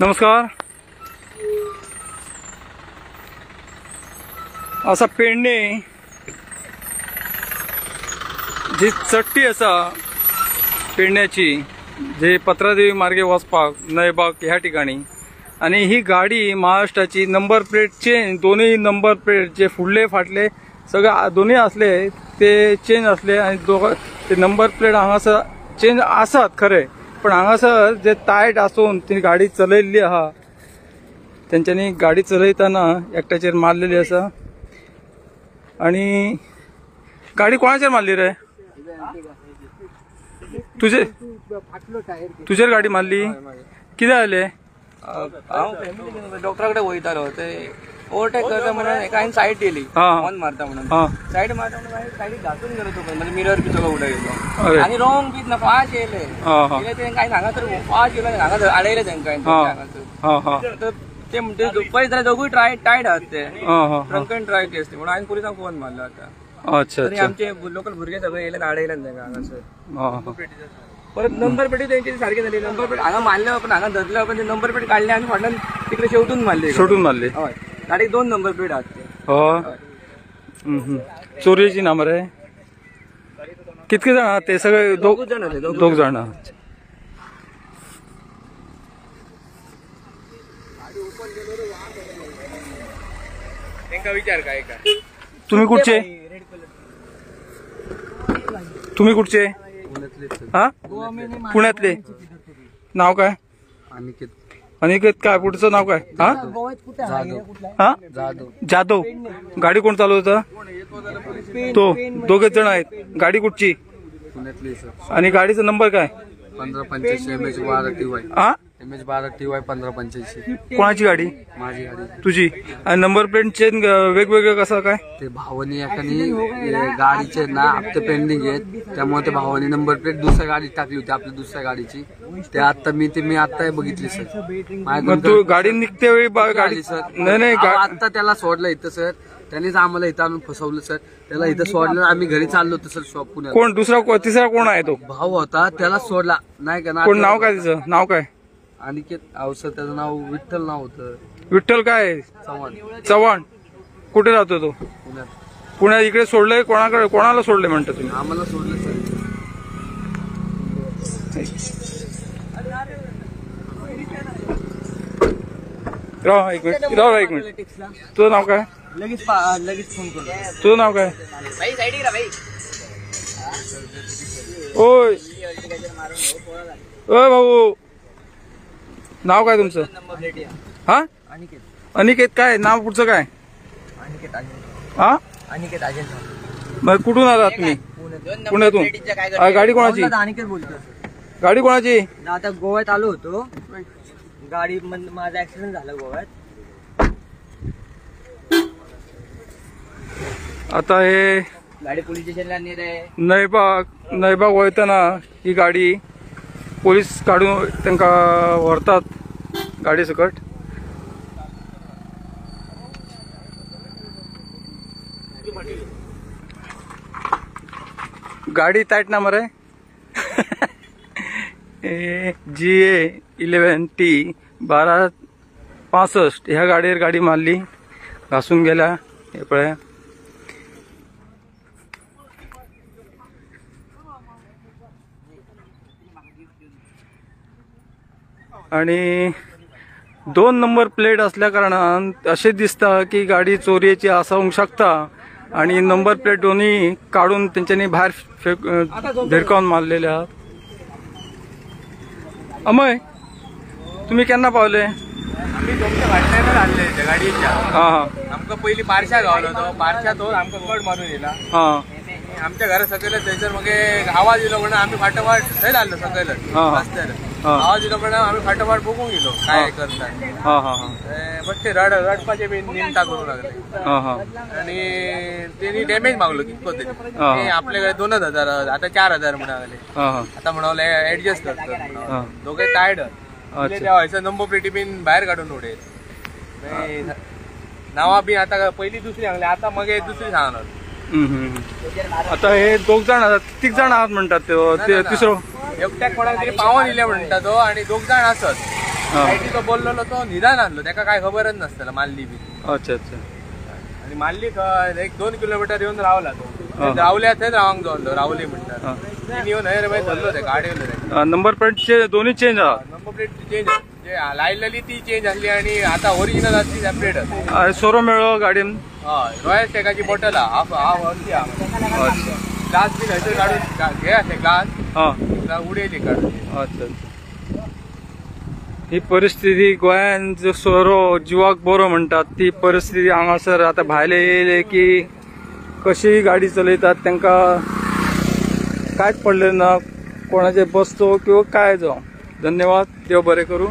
नमस्कार. असा पेडणे जी चट्टी असा पेडण्याची जे पत्रादेवी मार्गे वचपाक नयबाग ह्या ठिकाणी. आणि ही गाडी महाराष्ट्राची नंबर प्लेट चेंज दोन्ही नंबर प्लेट जे फुडले फाटले सगळे दोन्ही असले ते चेंज असले आणि दोघ ते नंबर प्लेट हांगासर चेंज आसात खरे. पण हांगासर जे टायट आसून ती गाडी चलयल्ली आहा. त्यांच्यानी गाडी चलयतना एकट्याचेर मारलेली आसा आणि गाडी कोणाचेर मारली रे? तुझे तुझेर गाडी मारली? कितें जालें हांव डॉक्टरा कडेन वयतालो ते ओवरटेक करता म्हणून एका हांवें सायड दिली. हा. ऑन मारता म्हणून. हा. सायड मारता म्हणून सायडीक घासून गेलो तो म्हणजे मिरर बी सगळं अरे. गेलो आणि रॉंग बीत ना फास्ट हा हा. येयले ते हांगा हांगा तर फास्ट गेलो हांगा तर आडयले तांकां हा. हा हा. तर ते म्हणते पळय जाल्यार दोगूय ट्राय टायड आहात ते. हा हा अँड ड्राय केस म्हणून हांवें पुलिसांक फोन मारलो आता. अच्छा तरी अच्छा. आमचे लोकल भुरगे सगळे येयले आडयले तांकां हांगासर हा हा. परत नंबर प्लेट त्यांची सारखी झाली. नंबर प्लेट हांगा मारले पण हांगा धरले पण ते नंबर प्लेट काढले आणि फाटल्यान तिकडे शेवटून मारले. सोडून मारली. हय. गाडीक दोन नंबर प्लेट आहात ते हो? हम्म, हम्म. चोरयेची ना मरे कितके जाण आहात ते? सगळे दोघूच जण होते, दोग जाण. आहात. विचार काय काय तुम्ही कुठचे? तुम्ही कुठचे? हा? पुण्यातले. नाव काय? अनिकेत अनिकेत काय पुढचं नाव काय? हा? हा? जाधव. गाडी कोण चालवत? होता तो दोघेच जण आहेत. गाडी कुठची? आणि गाडीचा नंबर काय? पंधरा पंच्याऐंशी एम एच बारा टी वाय. हा? एम एच बारा टी वाय पंधरा पंच्याऐंशी. कोणाची गाडी? माझी गाडी. तुझी. आणि नंबर प्लेट चेन वेगवेगळं कसं काय? ते भावानी एकानी ए, गाडीचे ना हप्ते पेंडिंग आहेत. त्यामुळे ते भावानी नंबर प्लेट दुसऱ्या गाडीत टाकली होती आपल्या दुसऱ्या गाडीची. ते आता मी ते मी आता बघितली सर. मग तू गाडी निघते वेळी गाडी गाडी सर. नाही नाही आता त्याला सोडलं इथं सर. त्यांनीच आम्हाला इथं आणून फसवलं सर. त्याला इथं सोडलं आम्ही घरी चाललो होतो सर शॉप पुण्यात कोण? दुसरा तिसरा कोण आहे तो? भाऊ होता त्याला सोडला. नाही का ना कोण? नाव काय तिचं? नाव काय? अनिकेत अवसर त्याचं नाव विठ्ठल नाव होतं. विठ्ठल काय? चव्हाण. चव्हाण. कुठे राहतो तो? पुण्यात. पुण्यात इकडे सोडलंय? कोणाकडे कोणाला सोडले म्हणता तुम्ही? आम्हाला सोडलं सर. राह एक मिनिट. राह एक मिनिट. तुझं नाव काय? लगेच पा- लगेच फ़ोन करतो तुझं नाव काय? भाई. ओय. ओय भाऊ. नाव काय तुमचं? नंबर प्लेट या. हा? अनिकेत. अनिकेत काय? नाव पुढचं काय? हा? अनिकेत मग कुठून आलात तुम्ही? पुण्यातून? गाडी कोणाची? अनिकेत बोलतो गाडी कोणाची? आता गोव्यात आलो होतो. गाडी माझा ऍक्सिडेंट झाला गोव्यात. आता हे गाडी पोलीस स्टेशनला नयबाग नयबाग वयतना ही गाडी पोलीस काढून तांकां व्हरतात गाडी सकट. गाडी तायट ना मरे. जी ए इलेवन टी बारा पासष्ट ह्या गाडीवर गाडी मारली घासून गेल्या हे पळया. आणि दोन नंबर प्लेट असल्या कारणान असे दिसता की गाडी चोरयेची आसावंक शकता. आणि नंबर प्लेट दोन्ही काढून त्यांच्यानी बाहेर फेक धिरकावून मारलेले आहात. अमय तुम्ही केन्ना पावले? आम्ही तुमच्या गाडीच्या. हा हा. आमका पहिली गावलो तो आमका कड मारून येला हा. आमच्या घरा सकयल थंयसर मगे आवाज येलो म्हणून आम्ही फाटोफाट थंय लागलो सकयल हा, हा. रस्त्यार. आवाज येलो म्हणून आम्ही फाटोफाट बघून गेलो काय करता हा हा हा. बट ते रड रडपाचे बी निमता करू लागले. आणि त्यांनी डॅमेज मागलो कितको तरी. ते आपल्याकडे दोनच हजार आता चार हजार म्हणाले. आता म्हणाले ऍडजस्ट करतात हा. म्हणाले. दोघे टायर्ड अच्छा. व्हायचं नंबर प्लेटी बीन बाहेर काढून नाही, नावा बी आता पहिली दुसरी सांगली आता मग दुसरी सांगणार. आता हे दोघ जण आहात किती जण आहात म्हणतात तिसरं एकट्याक कोणाक तरी पावन इले म्हणटा तो आणि दोग जाण असत. हा. लाईटीचं बोललेलो तो निदान आणलो. त्याका काय खबरच नसतं माल्ली बी अच्छा अच्छा. आणि माल्ली एक दोन किलोमीटर येऊन रावला तो. हा. रावल्या थंय रावंक जावलो रावली म्हणतात. हा. तीन येऊन हय रे धरलो ते ते नंबर प्लेटचे दोन्ही चेंज आहात नंबर प्लेट चेंज जे लायलेली ती चेंज असली आणि आता ओरिजिनल असली सेपरेट सोरो मेळो गाडीन रॉयल स्टेकाची बॉटल हा हाफ हाफ अर्धी हा अच्छा. ग्लास बी खंयतरी काढून. गा- घे असे ग्लास हा उडयली अच्छा अच्छा. ही परिस्थिती गोंयांत जो सोरो जिवाक बरो म्हणटात ती परिस्थिती हांगासर आता भायले येयले की कशी गाडी चलयतात तांकां कांयच पडलें ना कोणाचे बसतो किंवा काय जावं? धन्यवाद देव बरें करूं.